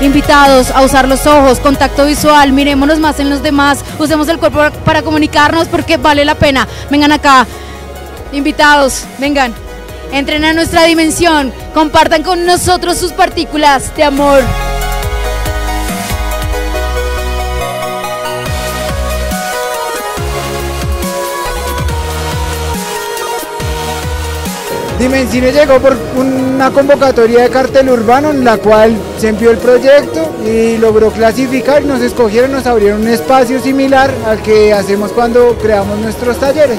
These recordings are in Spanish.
invitados a usar los ojos, contacto visual, mirémonos más en los demás, usemos el cuerpo para comunicarnos porque vale la pena. Vengan acá, invitados, vengan. Entren a nuestra dimensión, compartan con nosotros sus partículas de amor. Dimencine llegó por una convocatoria de cartel urbano en la cual se envió el proyecto y logró clasificar, nos escogieron, nos abrieron un espacio similar al que hacemos cuando creamos nuestros talleres.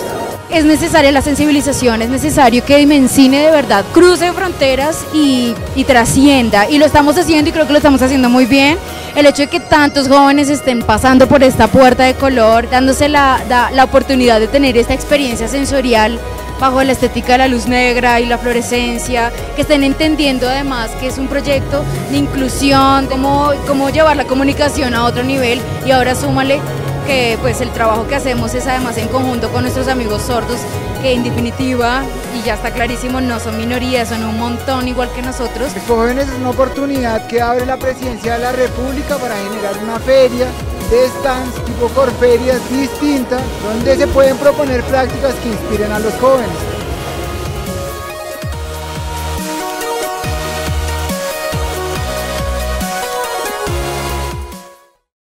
Es necesaria la sensibilización, es necesario que Dimencine de verdad cruce fronteras y, y trascienda. Y lo estamos haciendo y creo que lo estamos haciendo muy bien. El hecho de que tantos jóvenes estén pasando por esta puerta de color, dándose la, da- la oportunidad de tener esta experiencia sensorial bajo la estética de la luz negra y la fluorescencia, que estén entendiendo además que es un proyecto de inclusión, cómo, llevar la comunicación a otro nivel y ahora súmale que pues el trabajo que hacemos es además en conjunto con nuestros amigos sordos, que en definitiva, y ya está clarísimo, no son minorías, son un montón igual que nosotros. Jóvenes es una oportunidad que abre la presidencia de la República para generar una feria stands tipo corferias distinta donde se pueden proponer prácticas que inspiren a los jóvenes.